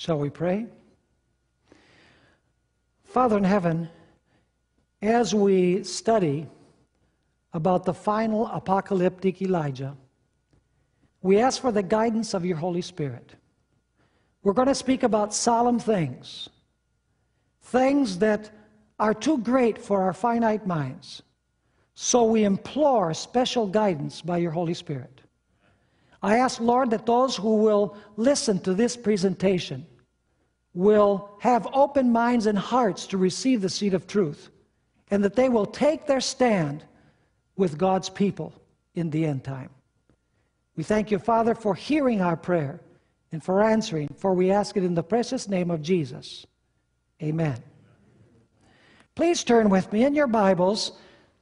Shall we pray? Father in heaven, as we study about the final apocalyptic Elijah, we ask for the guidance of your Holy Spirit. We're going to speak about solemn things, things that are too great for our finite minds. So we implore special guidance by your Holy Spirit. I ask, Lord, that those who will listen to this presentation will have open minds and hearts to receive the seed of truth, and that they will take their stand with God's people in the end time. We thank you, Father, for hearing our prayer and for answering, for we ask it in the precious name of Jesus. Amen. Please turn with me in your Bibles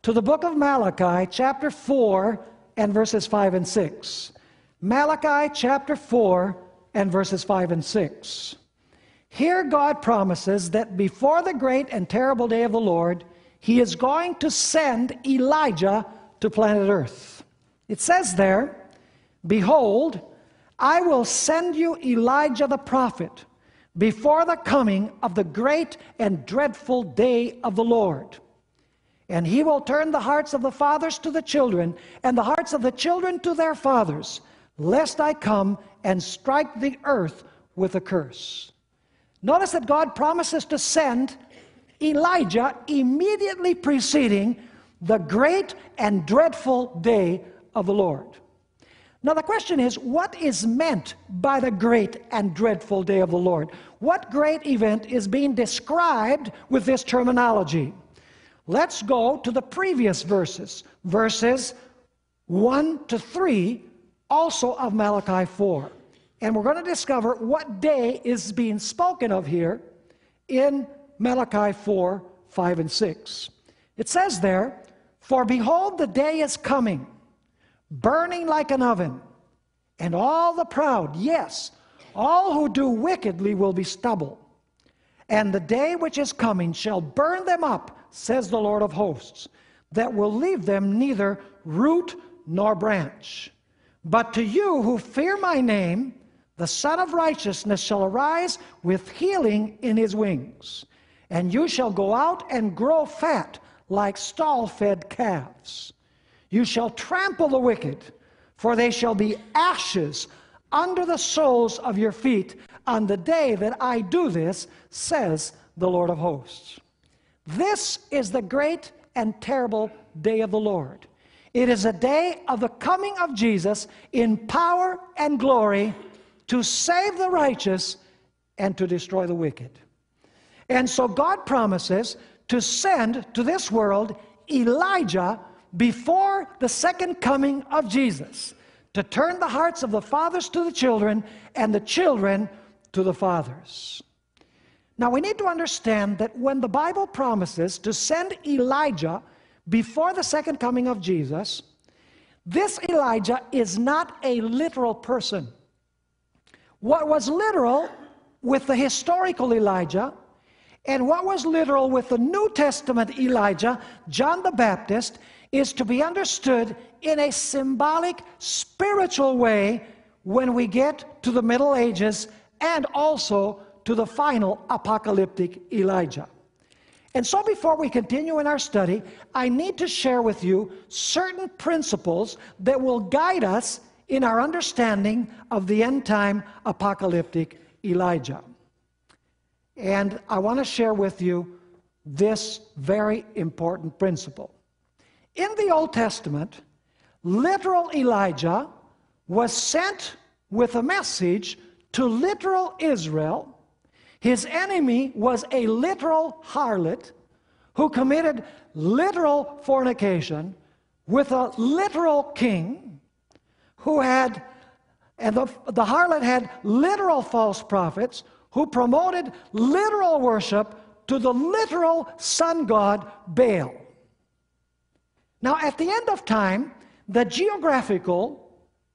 to the book of Malachi, chapter 4, and verses 5 and 6. Malachi chapter 4 and verses 5 and 6. Here, God promises that before the great and terrible day of the Lord, He is going to send Elijah to planet Earth. It says there, Behold, I will send you Elijah the prophet before the coming of the great and dreadful day of the Lord. And he will turn the hearts of the fathers to the children, and the hearts of the children to their fathers, lest I come and strike the earth with a curse. Notice that God promises to send Elijah immediately preceding the great and dreadful day of the Lord. Now, the question is what is meant by the great and dreadful day of the Lord? What great event is being described with this terminology? Let's go to the previous verses, verses 1 to 3, also of Malachi 4. And we're going to discover what day is being spoken of here in Malachi 4, 5, and 6. It says there, For behold, the day is coming, burning like an oven, and all the proud, yes, all who do wickedly will be stubble. And the day which is coming shall burn them up, says the Lord of hosts, that will leave them neither root nor branch. But to you who fear my name, the Sun of Righteousness shall arise with healing in his wings, and you shall go out and grow fat like stall fed calves. You shall trample the wicked, for they shall be ashes under the soles of your feet on the day that I do this, says the Lord of hosts. This is the great and terrible day of the Lord. It is a day of the coming of Jesus in power and glory to save the righteous and to destroy the wicked. And so God promises to send to this world Elijah before the second coming of Jesus to turn the hearts of the fathers to the children and the children to the fathers. Now we need to understand that when the Bible promises to send Elijah before the second coming of Jesus, this Elijah is not a literal person. What was literal with the historical Elijah and what was literal with the New Testament Elijah, John the Baptist, is to be understood in a symbolic, spiritual way when we get to the Middle Ages and also to the final apocalyptic Elijah. And so, before we continue in our study, I need to share with you certain principles that will guide us in our understanding of the end time apocalyptic Elijah. And I want to share with you this very important principle. In the Old Testament, literal Elijah was sent with a message to literal Israel. His enemy was a literal harlot who committed literal fornication with a literal king who had, and the, the harlot had literal false prophets who promoted literal worship to the literal sun god Baal. Now, at the end of time, the geographical,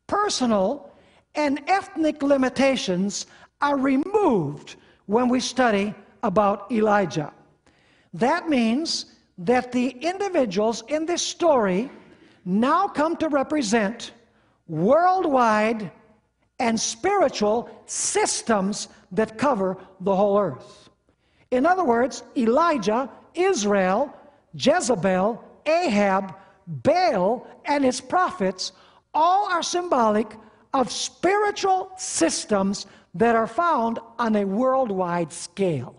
personal, and ethnic limitations are removed when we study about Elijah. That means that the individuals in this story now come to represent worldwide and spiritual systems that cover the whole earth. In other words, Elijah, Israel, Jezebel, Ahab, Baal, and his prophets all are symbolic of spiritual systems that are found on a worldwide scale.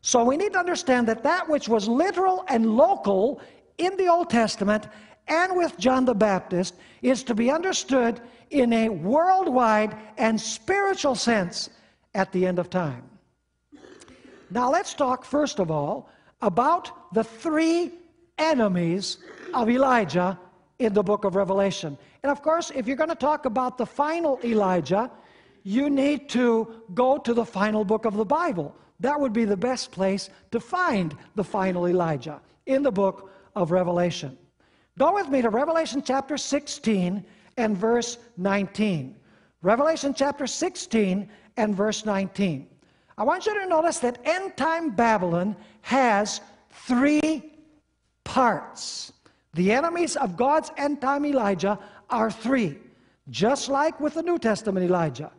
So we need to understand that that which was literal and local in the Old Testament and with John the Baptist is to be understood in a worldwide and spiritual sense at the end of time. Now let's talk first of all about the three enemies of Elijah in the book of Revelation. And of course, if you're going to talk about the final Elijah, you need to go to the final book of the Bible. That would be the best place to find the final Elijah in the book of Revelation. Go with me to Revelation chapter 16 and verse 19. Revelation chapter 16 and verse 19. I want you to notice that end time Babylon has three parts. The enemies of God's end time Elijah are three, just like with the New Testament Elijah,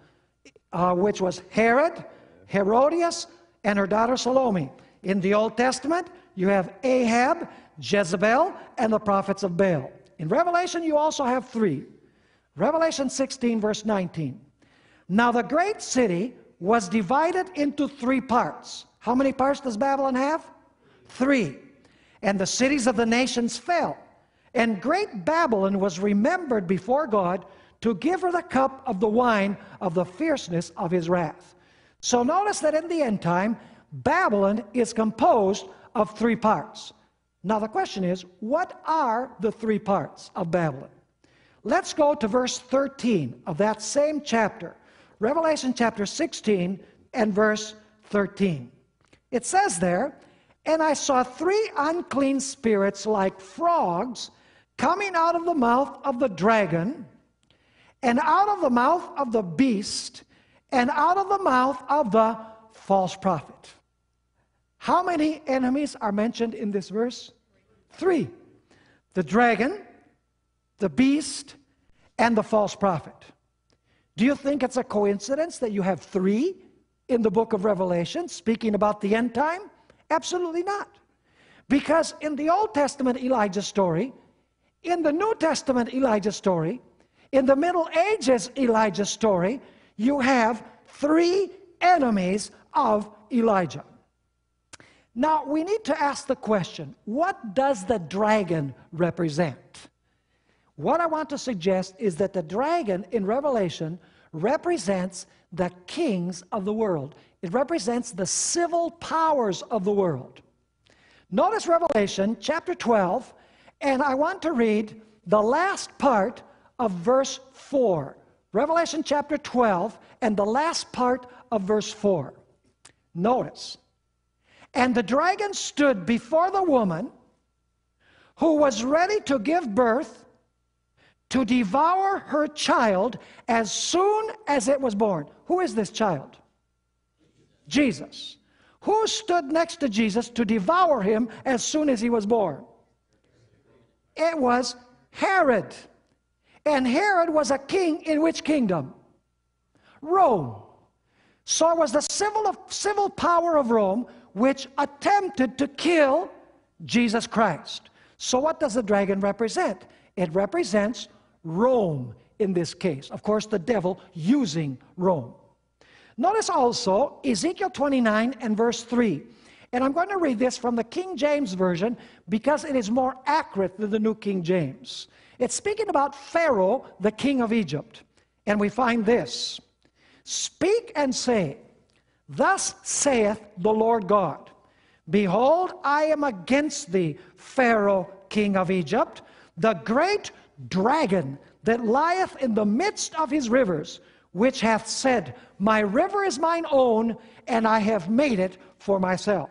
uh, which was Herod, Herodias, and her daughter Salome. In the Old Testament, you have Ahab, Jezebel, and the prophets of Baal. In Revelation, you also have three. Revelation 16, verse 19. Now the great city was divided into three parts. How many parts does Babylon have? Three. And the cities of the nations fell. And great Babylon was remembered before God to give her the cup of the wine of the fierceness of his wrath. So notice that in the end time, Babylon is composed of three parts. Now the question is, what are the three parts of Babylon? Let's go to verse 13 of that same chapter, Revelation chapter 16 and verse 13. It says there, And I saw three unclean spirits like frogs coming out of the mouth of the dragon, and out of the mouth of the beast, and out of the mouth of the false prophet. How many enemies are mentioned in this verse? Three the dragon, the beast, and the false prophet. Do you think it's a coincidence that you have three in the book of Revelation speaking about the end time? Absolutely not. Because in the Old Testament Elijah story, in the New Testament Elijah story, in the Middle Ages Elijah story, you have three enemies of Elijah. Now, we need to ask the question what does the dragon represent? What I want to suggest is that the dragon in Revelation represents the kings of the world, it represents the civil powers of the world. Notice Revelation chapter 12, and I want to read the last part of verse 4. Revelation chapter 12 and the last part of verse 4. Notice. And the dragon stood before the woman who was ready to give birth to devour her child as soon as it was born. Who is this child? Jesus. Who stood next to Jesus to devour him as soon as he was born? It was Herod. And Herod was a king in which kingdom? Rome. So it was the civil, civil power of Rome which attempted to kill Jesus Christ. So what does the dragon represent? It represents Rome in this case. Of course, the devil using Rome. Notice also Ezekiel 29 and verse 3. And I'm going to read this from the King James Version because it is more accurate than the New King James. It's speaking about Pharaoh, the king of Egypt. And we find this Speak and say, Thus saith the Lord God Behold, I am against thee, Pharaoh, king of Egypt, the great dragon that lieth in the midst of his rivers, which hath said, My river is mine own, and I have made it for myself.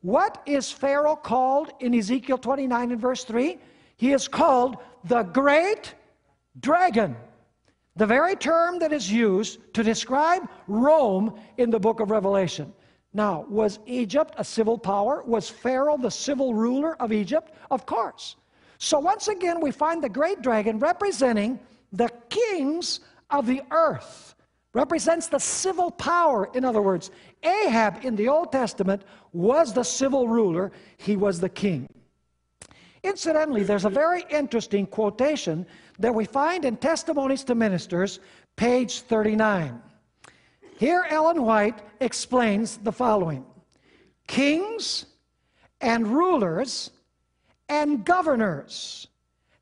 What is Pharaoh called in Ezekiel 29 and verse 3? He is called the great dragon. The very term that is used to describe Rome in the book of Revelation. Now, was Egypt a civil power? Was Pharaoh the civil ruler of Egypt? Of course. So once again, we find the great dragon representing the kings of the earth represents the civil power. In other words, Ahab in the Old Testament was the civil ruler, he was the king. Incidentally, there's a very interesting quotation that we find in Testimonies to Ministers, page 39. Here, Ellen White explains the following Kings and rulers and governors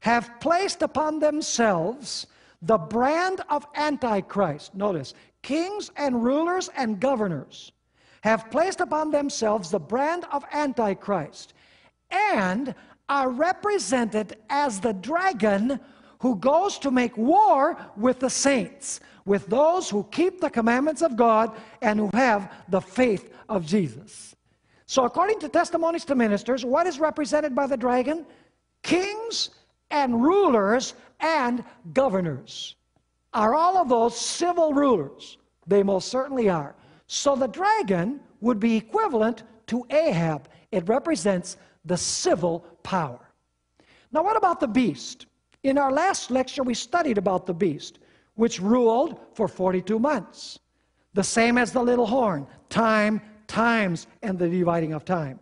have placed upon themselves the brand of Antichrist. Notice, kings and rulers and governors have placed upon themselves the brand of Antichrist and are represented as the dragon who goes to make war with the saints, with those who keep the commandments of God and who have the faith of Jesus. So, according to Testimonies to Ministers, what is represented by the dragon? Kings and rulers and governors. Are all of those civil rulers? They most certainly are. So the dragon would be equivalent to Ahab. It represents the civil power. Now, what about the beast? In our last lecture, we studied about the beast, which ruled for 42 months. The same as the little horn time, times, and the dividing of time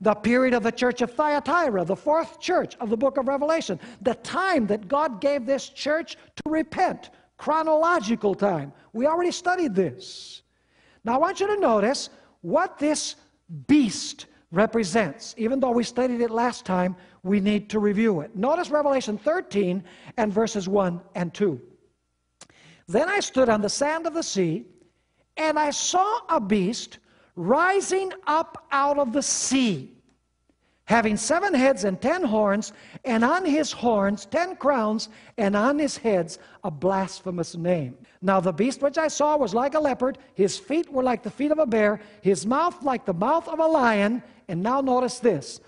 the period of the church of Thyatira, the fourth church of the book of Revelation, the time that God gave this church to repent, chronological time. We already studied this. Now I want you to notice what this beast represents. Even though we studied it last time, we need to review it. Notice Revelation 13 and verses 1 and 2. Then I stood on the sand of the sea, and I saw a beast rising up out of the sea, having seven heads and ten horns, and on his horns ten crowns, and on his heads a blasphemous name. Now the beast which I saw was like a leopard, his feet were like the feet of a bear, his mouth like the mouth of a lion. And now notice this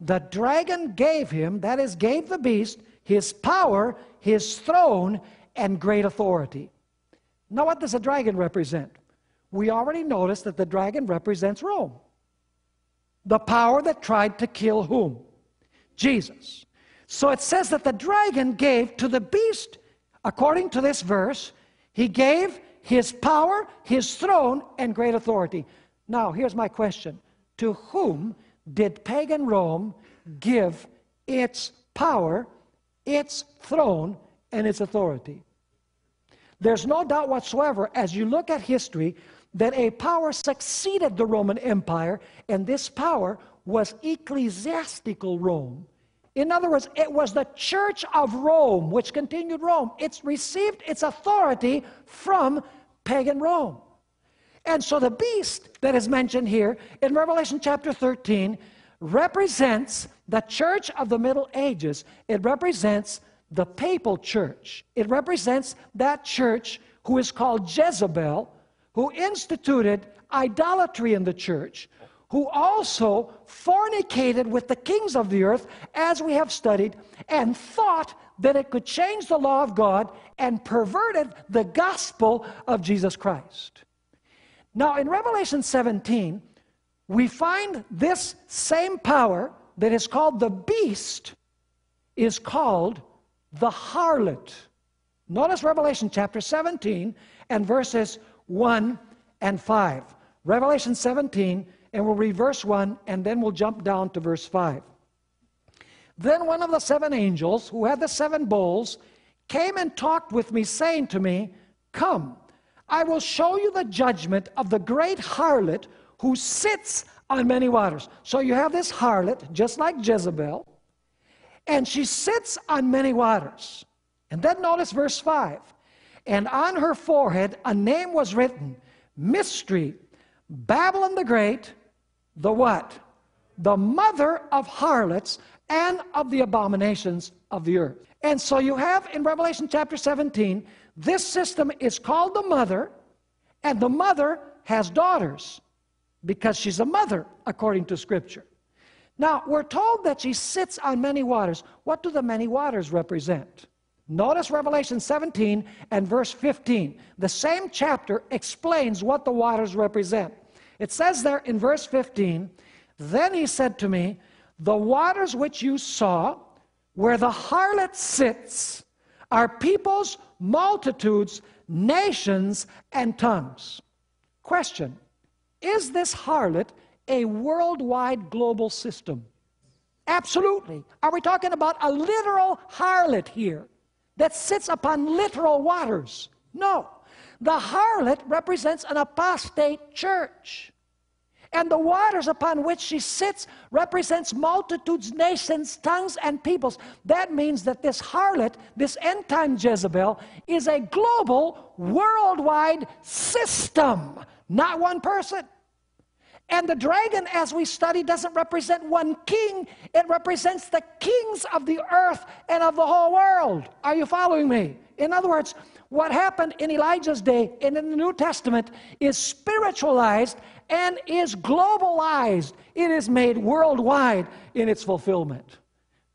the dragon gave him, that is, gave the beast, his power, his throne, and great authority. Now, what does a dragon represent? we already noticed that the dragon represents Rome. The power that tried to kill whom? Jesus. So it says that the dragon gave to the beast, according to this verse, he gave his power, his throne, and great authority. Now, here's my question To whom did pagan Rome give its power, its throne, and its authority? There's no doubt whatsoever, as you look at history, that a power succeeded the Roman Empire, and this power was ecclesiastical Rome. In other words, it was the Church of Rome, which continued Rome. It's received its authority from pagan Rome. And so the beast that is mentioned here in Revelation chapter 13 represents the church of the Middle Ages. It represents the papal church. It represents that church who is called Jezebel, who instituted idolatry in the church, who also fornicated with the kings of the earth, as we have studied, and thought that it could change the law of God and perverted the gospel of Jesus Christ. Now, in Revelation 17, we find this same power that is called the beast is called the harlot. Notice Revelation chapter 17 and verses 1 and 5. Revelation 17, and we'll read verse 1, and then we'll jump down to verse 5. Then one of the seven angels, who had the seven bowls, came and talked with me, saying to me, Come, I will show you the judgment of the great harlot who sits on many waters. So you have this harlot, just like Jezebel, and she sits on many waters. And then notice verse 5 and on her forehead a name was written Mystery, Babylon the Great, the what? The mother of harlots and of the abominations of the earth. And so you have in Revelation chapter 17, this system is called the mother, and the mother has daughters because she's a mother according to Scripture. Now, we're told that she sits on many waters. What do the many waters represent? Notice Revelation 17 and verse 15. The same chapter explains what the waters represent. It says there in verse 15, Then he said to me, The waters which you saw, where the harlot sits, are peoples, multitudes, nations, and tongues. Question Is this harlot a worldwide global system? Absolutely. Are we talking about a literal harlot here that sits upon literal waters? No. The harlot represents an apostate church. And the waters upon which she sits represents multitudes, nations, tongues, and peoples. That means that this harlot, this end time Jezebel, is a global, worldwide system, not one person. And the dragon, as we study, doesn't represent one king, it represents the kings of the earth and of the whole world. Are you following me? In other words, what happened in Elijah's day and in the New Testament is spiritualized and is globalized. It is made worldwide in its fulfillment.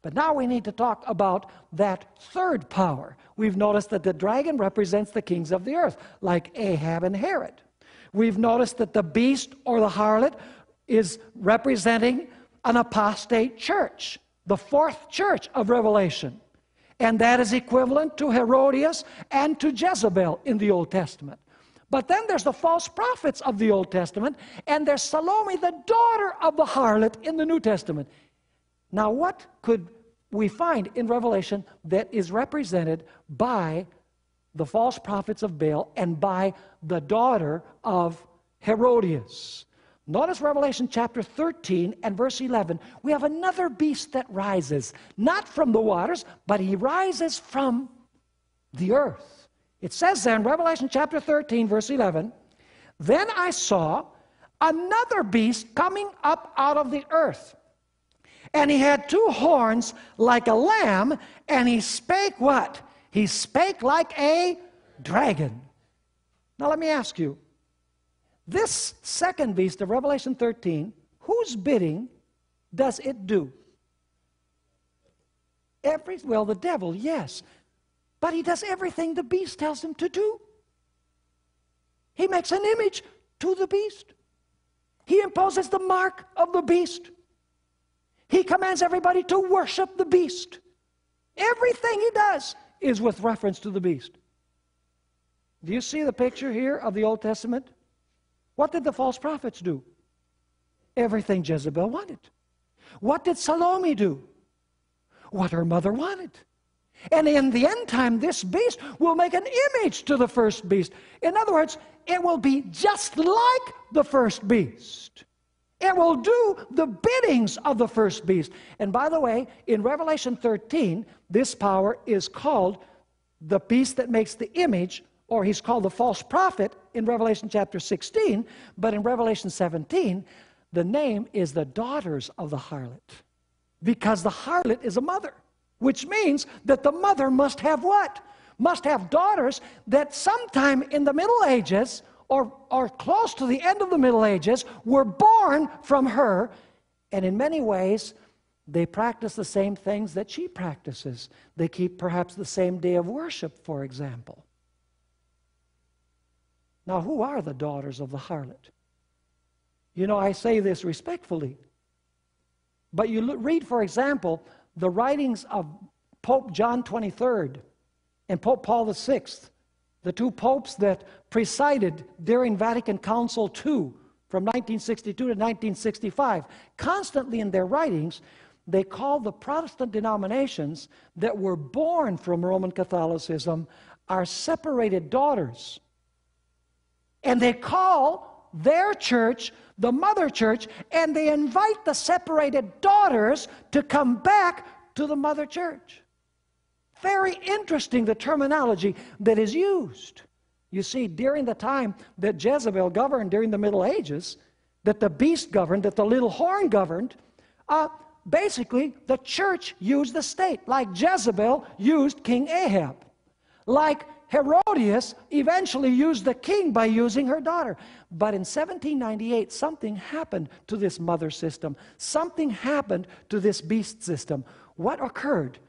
But now we need to talk about that third power. We've noticed that the dragon represents the kings of the earth, like Ahab and Herod. We've noticed that the beast or the harlot is representing an apostate church, the fourth church of Revelation. And that is equivalent to Herodias and to Jezebel in the Old Testament. But then there's the false prophets of the Old Testament, and there's Salome, the daughter of the harlot in the New Testament. Now, what could we find in Revelation that is represented by the false prophets of Baal and by the daughter of Herodias. Notice Revelation chapter 13 and verse 11. We have another beast that rises, not from the waters, but he rises from the earth. It says there in Revelation chapter 13, verse 11 Then I saw another beast coming up out of the earth. And he had two horns like a lamb, and he spake what? He spake like a dragon. Now, let me ask you this second beast of Revelation 13, whose bidding does it do? Every, well, the devil, yes. But he does everything the beast tells him to do. He makes an image to the beast. He imposes the mark of the beast. He commands everybody to worship the beast. Everything he does is with reference to the beast. Do you see the picture here of the Old Testament? What did the false prophets do? Everything Jezebel wanted. What did Salome do? What her mother wanted. And in the end time, this beast will make an image to the first beast. In other words, it will be just like the first beast. It will do the biddings of the first beast. And by the way, in Revelation 13, this power is called the beast that makes the image, or he's called the false prophet in Revelation chapter 16. But in Revelation 17, the name is the daughters of the harlot. Because the harlot is a mother, which means that the mother must have what? Must have daughters that sometime in the Middle Ages or, or close to the end of the Middle Ages were born from her, and in many ways, they practice the same things that she practices. They keep perhaps the same day of worship, for example. Now, who are the daughters of the harlot? You know, I say this respectfully, but you read, for example, the writings of Pope John 23rd and Pope Paul VI the two popes that presided during Vatican Council II from 1962 to 1965, constantly in their writings, they call the Protestant denominations that were born from Roman Catholicism our separated daughters. And they call their church the mother church, and they invite the separated daughters to come back to the mother church. Very interesting, the terminology that is used. You see, during the time that Jezebel governed during the Middle Ages, that the beast governed, that the little horn governed, uh, basically the church used the state, like Jezebel used King Ahab. Like Herodias eventually used the king by using her daughter. But in 1798, something happened to this mother system. Something happened to this beast system. What occurred?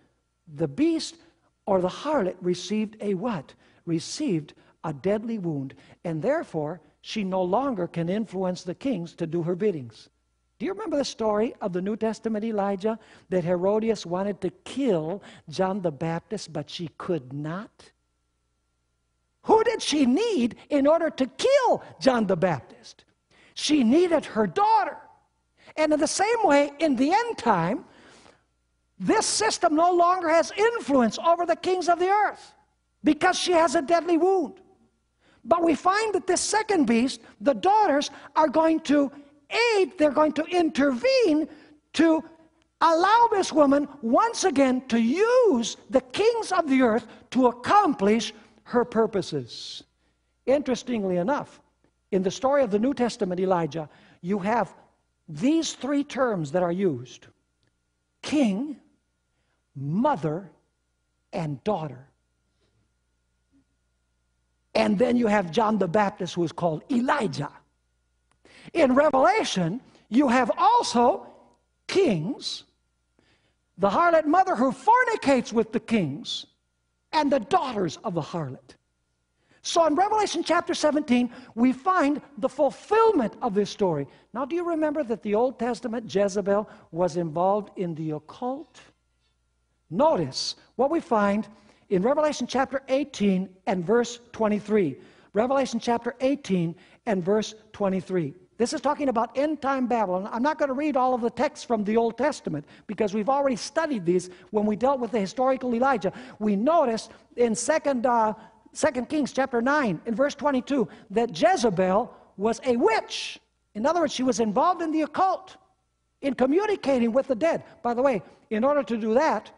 the beast or the harlot received a what? Received a deadly wound, and therefore she no longer can influence the kings to do her biddings. Do you remember the story of the New Testament Elijah that Herodias wanted to kill John the Baptist, but she could not? Who did she need in order to kill John the Baptist? She needed her daughter. And in the same way, in the end time, this system no longer has influence over the kings of the earth because she has a deadly wound. But we find that this second beast, the daughters, are going to aid, they're going to intervene to allow this woman once again to use the kings of the earth to accomplish her purposes. Interestingly enough, in the story of the New Testament Elijah, you have these three terms that are used king, mother, and daughter. And then you have John the Baptist, who is called Elijah. In Revelation, you have also kings, the harlot mother who fornicates with the kings, and the daughters of the harlot. So in Revelation chapter 17, we find the fulfillment of this story. Now, do you remember that the Old Testament Jezebel was involved in the occult? Notice what we find in Revelation chapter 18 and verse 23. Revelation chapter 18 and verse 23. This is talking about end time Babylon. I'm not going to read all of the texts from the Old Testament because we've already studied these when we dealt with the historical Elijah. We noticed in 2nd, uh, 2 Kings chapter 9 in verse 22 that Jezebel was a witch. In other words, she was involved in the occult, in communicating with the dead. By the way, in order to do that,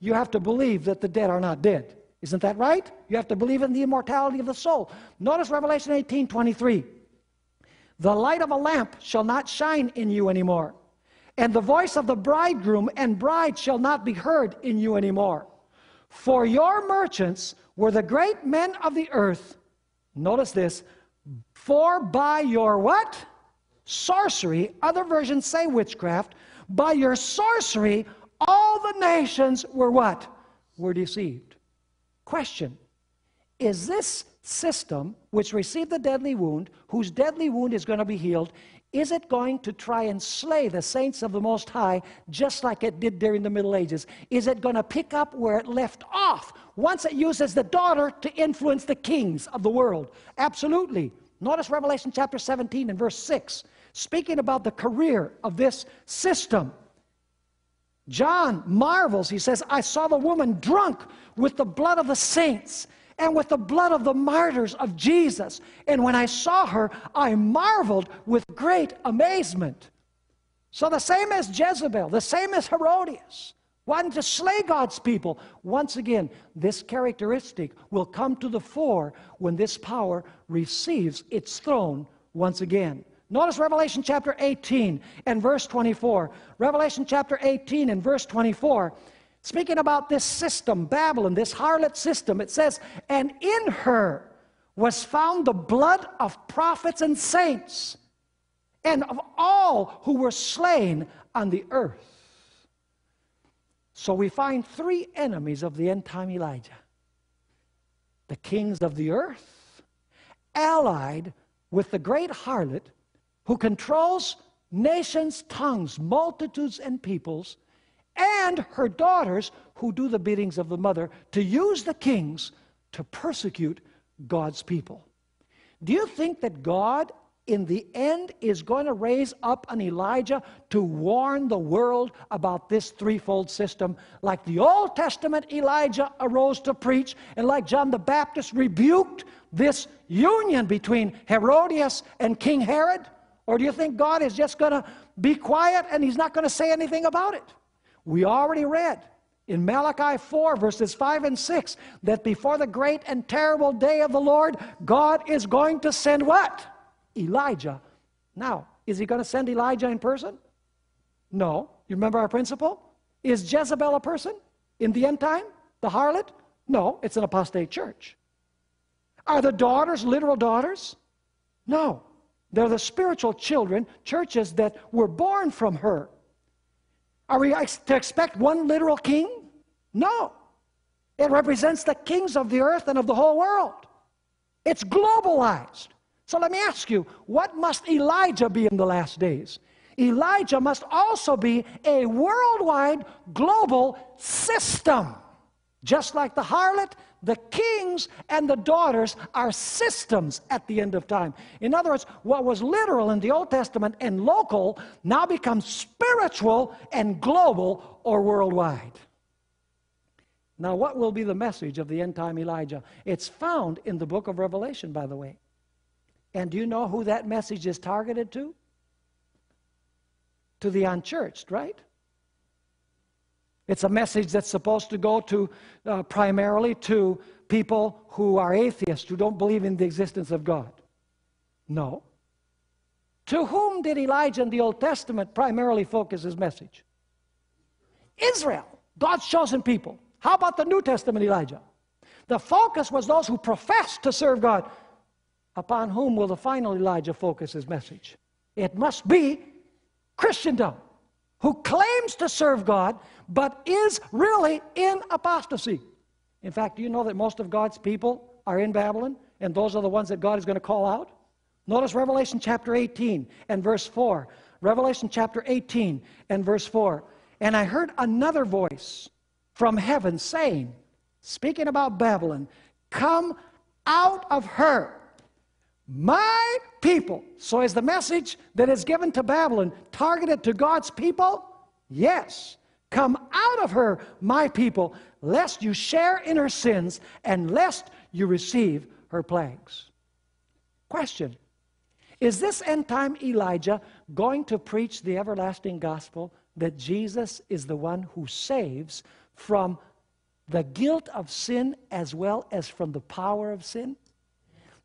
you have to believe that the dead are not dead. Isn't that right? You have to believe in the immortality of the soul. Notice Revelation 18 23. The light of a lamp shall not shine in you anymore, and the voice of the bridegroom and bride shall not be heard in you anymore. For your merchants were the great men of the earth. Notice this. For by your what? Sorcery, other versions say witchcraft, by your sorcery all the nations were what? Were deceived. Question Is this system, which received the deadly wound, whose deadly wound is going to be healed, is it going to try and slay the saints of the Most High just like it did during the Middle Ages? Is it going to pick up where it left off once it uses the daughter to influence the kings of the world? Absolutely. Notice Revelation chapter 17 and verse 6, speaking about the career of this system. John marvels. He says, I saw the woman drunk with the blood of the saints and with the blood of the martyrs of Jesus. And when I saw her, I marveled with great amazement. So, the same as Jezebel, the same as Herodias, wanting to slay God's people, once again, this characteristic will come to the fore when this power receives its throne once again. Notice Revelation chapter 18 and verse 24. Revelation chapter 18 and verse 24. Speaking about this system, Babylon, this harlot system, it says, And in her was found the blood of prophets and saints, and of all who were slain on the earth. So we find three enemies of the end time Elijah the kings of the earth, allied with the great harlot who controls nations, tongues, multitudes, and peoples, and her daughters who do the biddings of the mother to use the kings to persecute God's people. Do you think that God in the end is going to raise up an Elijah to warn the world about this threefold system, like the Old Testament Elijah arose to preach, and like John the Baptist rebuked this union between Herodias and King Herod? Or do you think God is just going to be quiet and he's not going to say anything about it? We already read in Malachi 4, verses 5 and 6, that before the great and terrible day of the Lord, God is going to send what? Elijah. Now, is he going to send Elijah in person? No. You remember our principle? Is Jezebel a person in the end time? The harlot? No, it's an apostate church. Are the daughters literal daughters? No. They're the spiritual children, churches that were born from her. Are we to expect one literal king? No. It represents the kings of the earth and of the whole world. It's globalized. So let me ask you, what must Elijah be in the last days? Elijah must also be a worldwide global system. Just like the harlot, the kings and the daughters are systems at the end of time. In other words, what was literal in the Old Testament and local now becomes spiritual and global or worldwide. Now, what will be the message of the end time Elijah? It's found in the book of Revelation, by the way. And do you know who that message is targeted to? To the unchurched, right? It's a message that's supposed to go to uh, primarily to people who are atheists, who don't believe in the existence of God. No. To whom did Elijah in the Old Testament primarily focus his message? Israel, God's chosen people. How about the New Testament Elijah? The focus was those who professed to serve God. Upon whom will the final Elijah focus his message? It must be Christendom, who claims to serve God, but is really in apostasy. In fact, do you know that most of God's people are in Babylon, and those are the ones that God is going to call out? Notice Revelation chapter 18 and verse 4. Revelation chapter 18 and verse 4. And I heard another voice from heaven saying, speaking about Babylon, Come out of her, my people. So is the message that is given to Babylon targeted to God's people? Yes. Come out of her, my people, lest you share in her sins and lest you receive her plagues. Question Is this end time Elijah going to preach the everlasting gospel that Jesus is the one who saves from the guilt of sin as well as from the power of sin?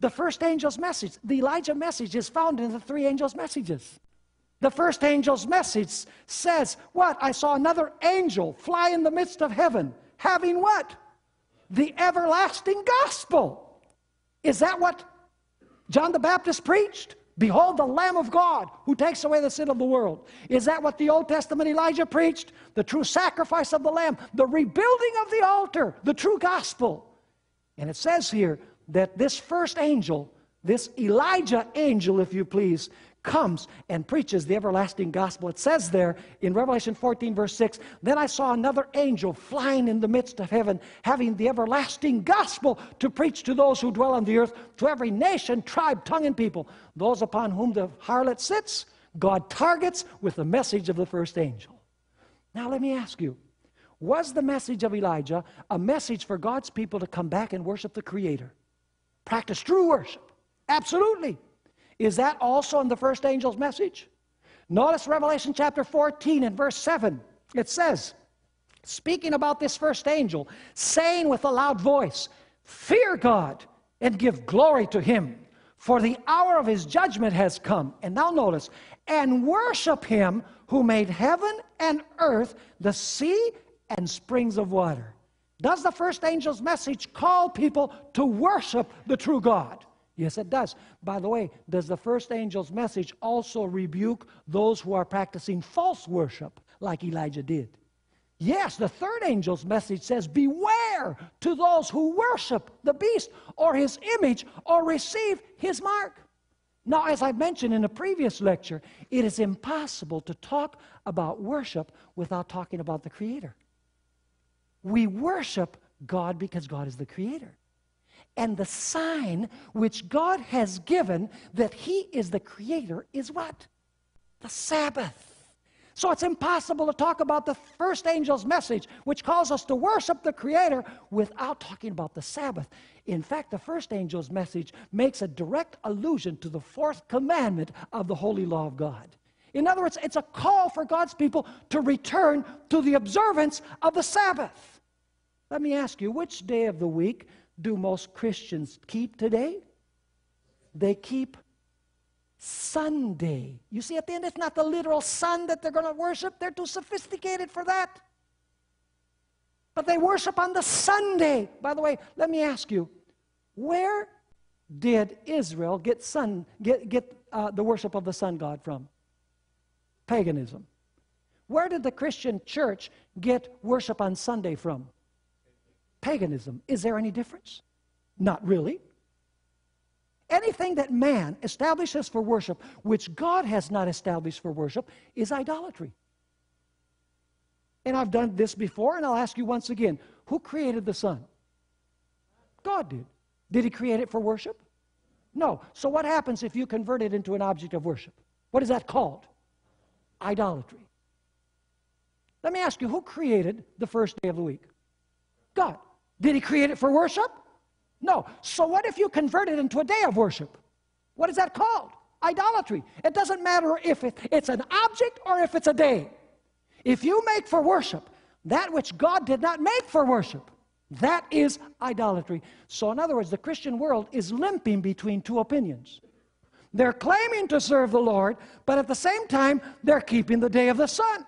The first angel's message, the Elijah message, is found in the three angels' messages. The first angel's message says, What? I saw another angel fly in the midst of heaven, having what? The everlasting gospel. Is that what John the Baptist preached? Behold the Lamb of God who takes away the sin of the world. Is that what the Old Testament Elijah preached? The true sacrifice of the Lamb, the rebuilding of the altar, the true gospel. And it says here that this first angel, this Elijah angel, if you please, comes and preaches the everlasting gospel. It says there in Revelation 14, verse 6 Then I saw another angel flying in the midst of heaven, having the everlasting gospel to preach to those who dwell on the earth, to every nation, tribe, tongue, and people. Those upon whom the harlot sits, God targets with the message of the first angel. Now, let me ask you was the message of Elijah a message for God's people to come back and worship the Creator? Practice true worship? Absolutely. Is that also in the first angel's message? Notice Revelation chapter 14 and verse 7. It says, speaking about this first angel, saying with a loud voice, Fear God and give glory to him, for the hour of his judgment has come. And now notice, and worship him who made heaven and earth, the sea and springs of water. Does the first angel's message call people to worship the true God? Yes, it does. By the way, does the first angel's message also rebuke those who are practicing false worship like Elijah did? Yes, the third angel's message says, Beware to those who worship the beast or his image or receive his mark. Now, as I mentioned in a previous lecture, it is impossible to talk about worship without talking about the Creator. We worship God because God is the Creator. And the sign which God has given that He is the Creator is what? The Sabbath. So it's impossible to talk about the first angel's message, which calls us to worship the Creator, without talking about the Sabbath. In fact, the first angel's message makes a direct allusion to the fourth commandment of the holy law of God. In other words, it's a call for God's people to return to the observance of the Sabbath. Let me ask you, which day of the week do most Christians keep today? They keep Sunday. You see, at the end, it's not the literal sun that they're going to worship, they're too sophisticated for that. But they worship on the Sunday. By the way, let me ask you, where did Israel get sun get, get uh, the worship of the sun god from? Paganism. Where did the Christian church get worship on Sunday from? Paganism. Is there any difference? Not really. Anything that man establishes for worship, which God has not established for worship, is idolatry. And I've done this before, and I'll ask you once again who created the sun? God did. Did He create it for worship? No. So what happens if you convert it into an object of worship? What is that called? Idolatry. Let me ask you, who created the first day of the week? God. Did He create it for worship? No. So what if you convert it into a day of worship? What is that called? Idolatry. It doesn't matter if it's an object or if it's a day. If you make for worship that which God did not make for worship, that is idolatry. So, in other words, the Christian world is limping between two opinions. They're claiming to serve the Lord, but at the same time, they're keeping the day of the sun,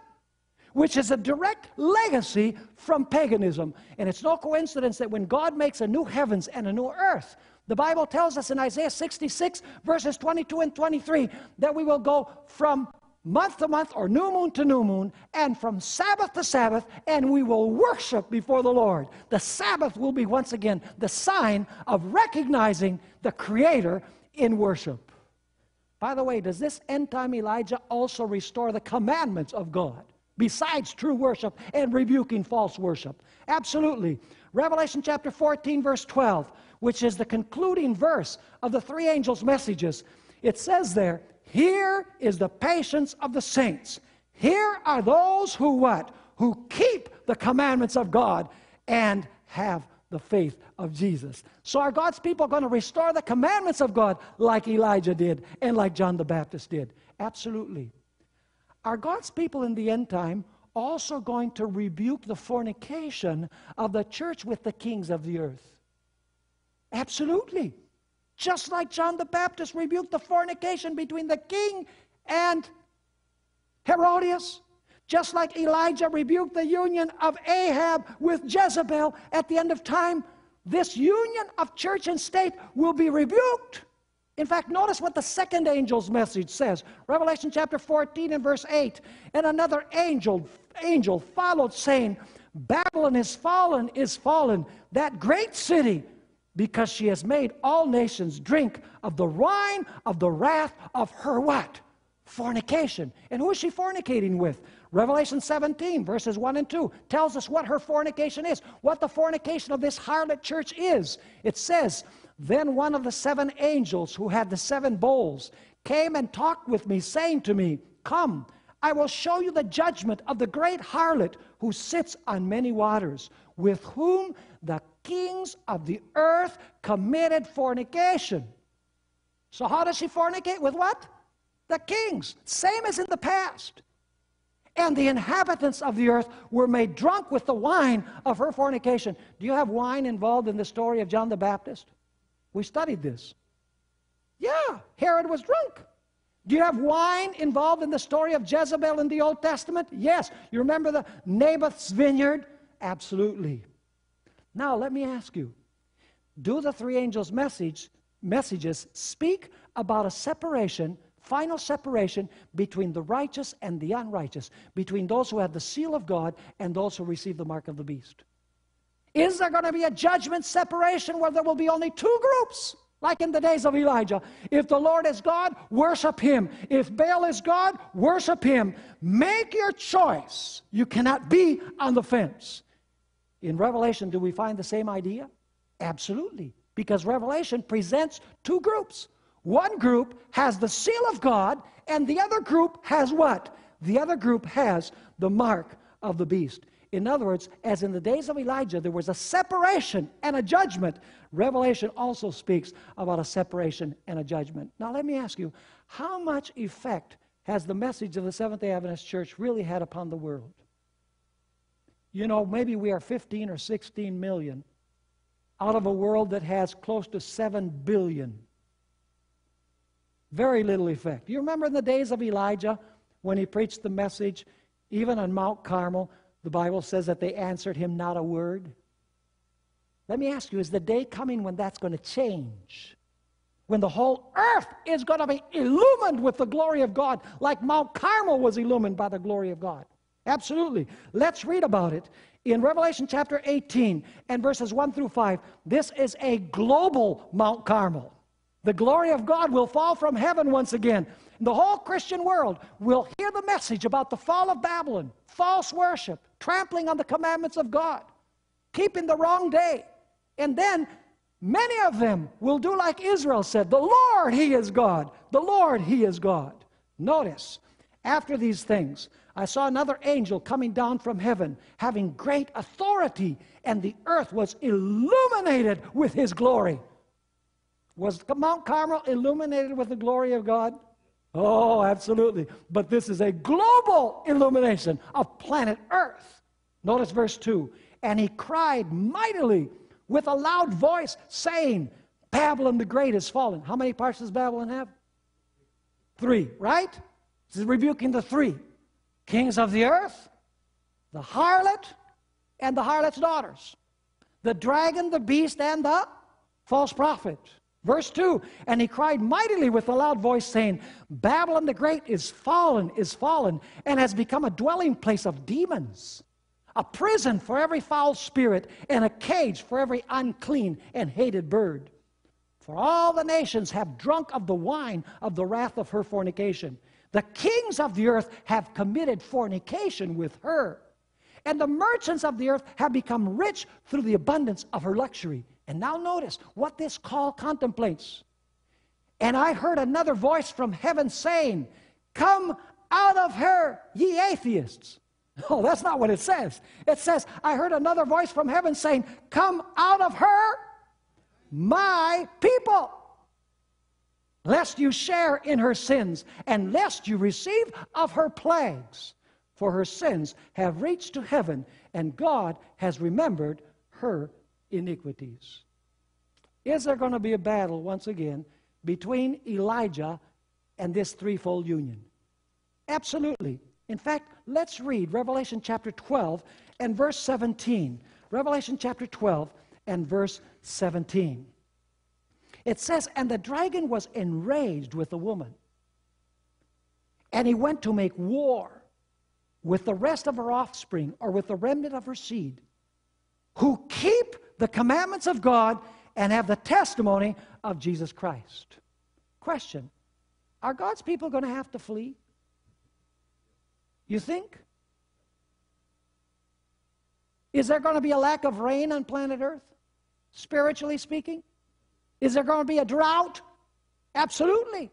which is a direct legacy from paganism. And it's no coincidence that when God makes a new heavens and a new earth, the Bible tells us in Isaiah 66, verses 22 and 23, that we will go from month to month or new moon to new moon and from Sabbath to Sabbath, and we will worship before the Lord. The Sabbath will be once again the sign of recognizing the Creator in worship. By the way, does this end time Elijah also restore the commandments of God besides true worship and rebuking false worship? Absolutely. Revelation chapter 14, verse 12, which is the concluding verse of the three angels' messages, it says there, here is the patience of the saints. Here are those who what? Who keep the commandments of God and have the faith of Jesus. So are God's people going to restore the commandments of God like Elijah did and like John the Baptist did? Absolutely. Are God's people in the end time also going to rebuke the fornication of the church with the kings of the earth? Absolutely. Just like John the Baptist rebuked the fornication between the king and Herodias. Just like Elijah rebuked the union of Ahab with Jezebel at the end of time, this union of church and state will be rebuked. In fact, notice what the second angel's message says. Revelation chapter 14 and verse 8. And another angel, angel followed, saying, Babylon is fallen, is fallen, that great city because she has made all nations drink of the wine of the wrath of her what? Fornication. And who is she fornicating with? Revelation 17, verses 1 and 2, tells us what her fornication is, what the fornication of this harlot church is. It says, Then one of the seven angels who had the seven bowls came and talked with me, saying to me, Come, I will show you the judgment of the great harlot who sits on many waters, with whom the kings of the earth committed fornication. So, how does she fornicate? With what? The kings. Same as in the past. And the inhabitants of the earth were made drunk with the wine of her fornication. Do you have wine involved in the story of John the Baptist? We studied this. Yeah, Herod was drunk. Do you have wine involved in the story of Jezebel in the Old Testament? Yes. You remember the Naboth's vineyard? Absolutely. Now, let me ask you do the three angels' message, messages speak about a separation, final separation between the righteous and the unrighteous, between those who have the seal of God and those who receive the mark of the beast? Is there going to be a judgment separation where there will be only two groups? Like in the days of Elijah. If the Lord is God, worship Him. If Baal is God, worship Him. Make your choice. You cannot be on the fence. In Revelation, do we find the same idea? Absolutely. Because Revelation presents two groups. One group has the seal of God, and the other group has what? The other group has the mark of the beast. In other words, as in the days of Elijah, there was a separation and a judgment. Revelation also speaks about a separation and a judgment. Now, let me ask you how much effect has the message of the Seventh day Adventist Church really had upon the world? You know, maybe we are 15 or 16 million out of a world that has close to 7 billion. Very little effect. You remember in the days of Elijah when he preached the message, even on Mount Carmel, the Bible says that they answered him not a word. Let me ask you, is the day coming when that's going to change? When the whole earth is going to be illumined with the glory of God, like Mount Carmel was illumined by the glory of God? Absolutely. Let's read about it. In Revelation chapter 18 and verses 1 through 5, this is a global Mount Carmel. The glory of God will fall from heaven once again. The whole Christian world will hear the message about the fall of Babylon, false worship, trampling on the commandments of God, keeping the wrong day. And then Many of them will do like Israel said The Lord, He is God. The Lord, He is God. Notice, after these things, I saw another angel coming down from heaven, having great authority, and the earth was illuminated with his glory. Was Mount Carmel illuminated with the glory of God? Oh, absolutely. But this is a global illumination of planet Earth. Notice verse 2 And he cried mightily with a loud voice, saying, Babylon the Great is fallen. How many parts does Babylon have? Three, right? This is rebuking the three kings of the earth, the harlot, and the harlot's daughters, the dragon, the beast, and the false prophet. Verse 2 And he cried mightily with a loud voice, saying, Babylon the Great is fallen, is fallen, and has become a dwelling place of demons, a prison for every foul spirit, and a cage for every unclean and hated bird. For all the nations have drunk of the wine of the wrath of her fornication. The kings of the earth have committed fornication with her. And the merchants of the earth have become rich through the abundance of her luxury. And now notice what this call contemplates. And I heard another voice from heaven saying, Come out of her, ye atheists. Oh, that's not what it says. It says, I heard another voice from heaven saying, Come out of her, my people lest you share in her sins, and lest you receive of her plagues. For her sins have reached to heaven, and God has remembered her iniquities. Is there going to be a battle once again between Elijah and this threefold union? Absolutely. In fact, let's read Revelation chapter 12 and verse 17. Revelation chapter 12 and verse 17. It says, And the dragon was enraged with the woman. And he went to make war with the rest of her offspring or with the remnant of her seed, who keep the commandments of God and have the testimony of Jesus Christ. Question Are God's people going to have to flee? You think? Is there going to be a lack of rain on planet Earth, spiritually speaking? Is there going to be a drought? Absolutely.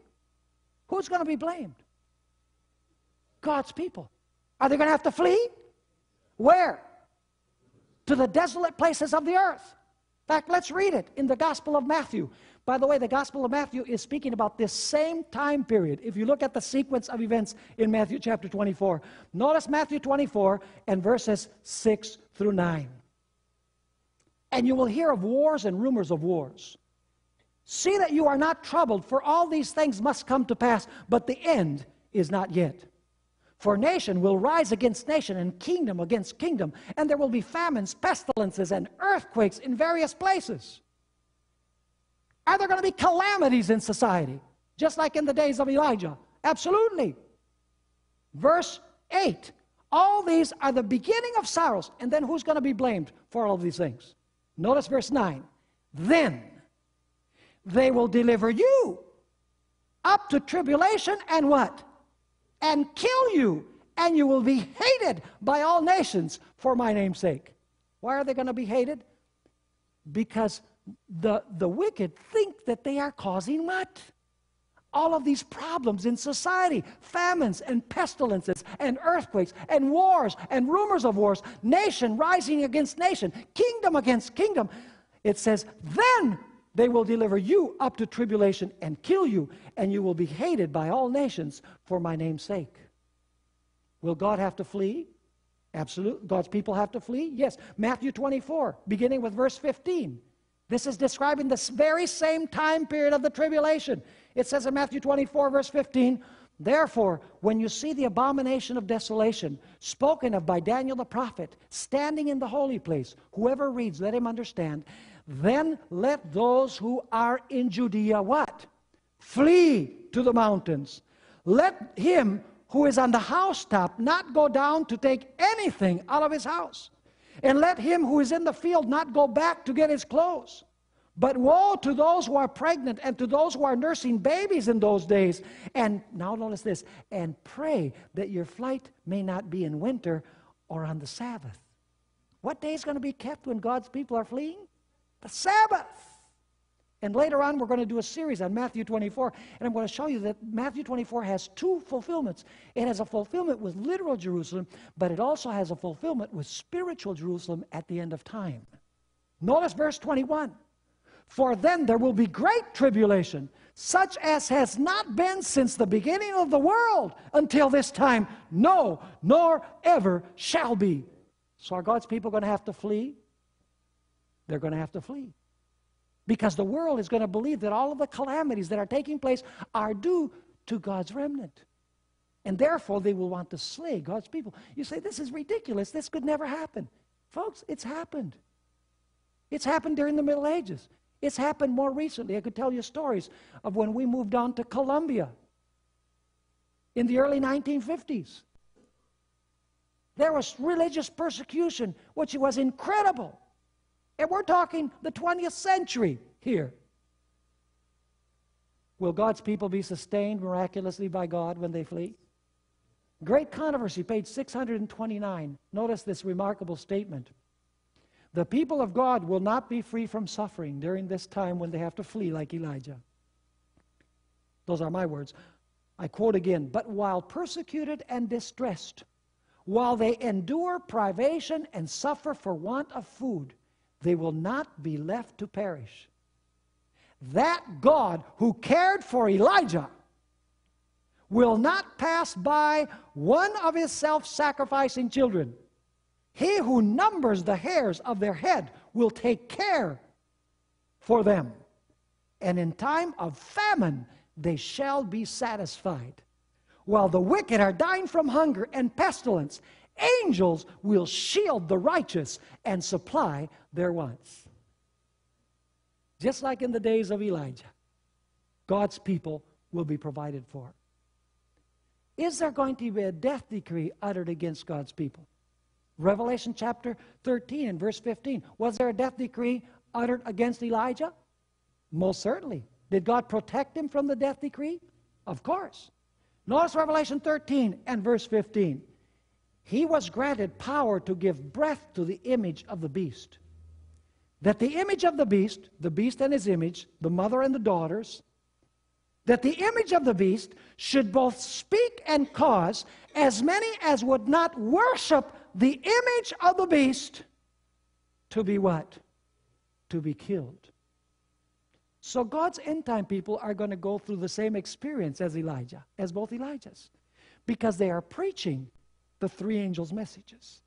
Who's going to be blamed? God's people. Are they going to have to flee? Where? To the desolate places of the earth. In fact, let's read it in the Gospel of Matthew. By the way, the Gospel of Matthew is speaking about this same time period. If you look at the sequence of events in Matthew chapter 24, notice Matthew 24 and verses 6 through 9. And you will hear of wars and rumors of wars. See that you are not troubled, for all these things must come to pass, but the end is not yet. For nation will rise against nation, and kingdom against kingdom, and there will be famines, pestilences, and earthquakes in various places. Are there going to be calamities in society, just like in the days of Elijah? Absolutely. Verse 8 All these are the beginning of sorrows, and then who's going to be blamed for all of these things? Notice verse 9. Then they will deliver you up to tribulation and what? And kill you, and you will be hated by all nations for my name's sake. Why are they going to be hated? Because the, the wicked think that they are causing what? All of these problems in society famines and pestilences and earthquakes and wars and rumors of wars, nation rising against nation, kingdom against kingdom. It says, then they will deliver you up to tribulation and kill you, and you will be hated by all nations for my name's sake. Will God have to flee? Absolutely. God's people have to flee? Yes. Matthew 24, beginning with verse 15. This is describing this very same time period of the tribulation. It says in Matthew 24, verse 15, Therefore, when you see the abomination of desolation spoken of by Daniel the prophet standing in the holy place, whoever reads, let him understand. Then let those who are in Judea what? Flee to the mountains. Let him who is on the housetop not go down to take anything out of his house. And let him who is in the field not go back to get his clothes. But woe to those who are pregnant and to those who are nursing babies in those days. And now notice this and pray that your flight may not be in winter or on the Sabbath. What day is going to be kept when God's people are fleeing? The Sabbath. And later on, we're going to do a series on Matthew 24, and I'm going to show you that Matthew 24 has two fulfillments. It has a fulfillment with literal Jerusalem, but it also has a fulfillment with spiritual Jerusalem at the end of time. Notice verse 21 For then there will be great tribulation, such as has not been since the beginning of the world until this time, no, nor ever shall be. So are God's people going to have to flee? They're going to have to flee. Because the world is going to believe that all of the calamities that are taking place are due to God's remnant. And therefore, they will want to slay God's people. You say, this is ridiculous. This could never happen. Folks, it's happened. It's happened during the Middle Ages. It's happened more recently. I could tell you stories of when we moved on to Colombia in the early 1950s. There was religious persecution, which was incredible. And we're talking the 20th century here. Will God's people be sustained miraculously by God when they flee? Great controversy, page 629. Notice this remarkable statement. The people of God will not be free from suffering during this time when they have to flee like Elijah. Those are my words. I quote again, but while persecuted and distressed, while they endure privation and suffer for want of food, they will not be left to perish. That God who cared for Elijah will not pass by one of his self sacrificing children. He who numbers the hairs of their head will take care for them. And in time of famine, they shall be satisfied. While the wicked are dying from hunger and pestilence, angels will shield the righteous and supply their wants. Just like in the days of Elijah, God's people will be provided for. Is there going to be a death decree uttered against God's people? Revelation chapter 13 and verse 15. Was there a death decree uttered against Elijah? Most certainly. Did God protect him from the death decree? Of course. Notice Revelation 13 and verse 15 he was granted power to give breath to the image of the beast. That the image of the beast, the beast and his image, the mother and the daughters, that the image of the beast should both speak and cause as many as would not worship the image of the beast to be what? To be killed. So God's end time people are going to go through the same experience as Elijah, as both Elijahs, because they are preaching the three angels' messages.